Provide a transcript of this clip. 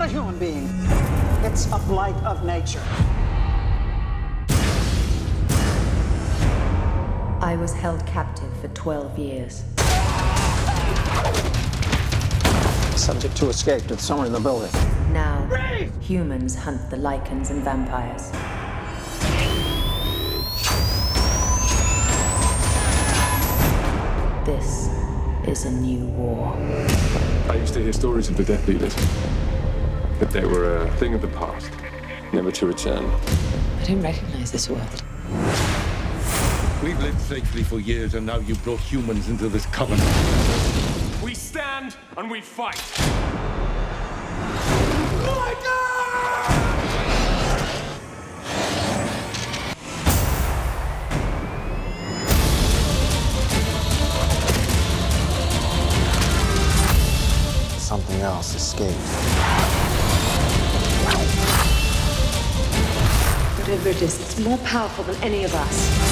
not a human being. It's a blight of nature. I was held captive for 12 years. Subject to escape. It's somewhere in the building. Now, humans hunt the Lycans and vampires. This is a new war. I used to hear stories of the Death Dealers. That they were a thing of the past, never to return. I don't recognize this world. We've lived safely for years, and now you've brought humans into this covenant. We stand and we fight. Something else escaped. It's more powerful than any of us.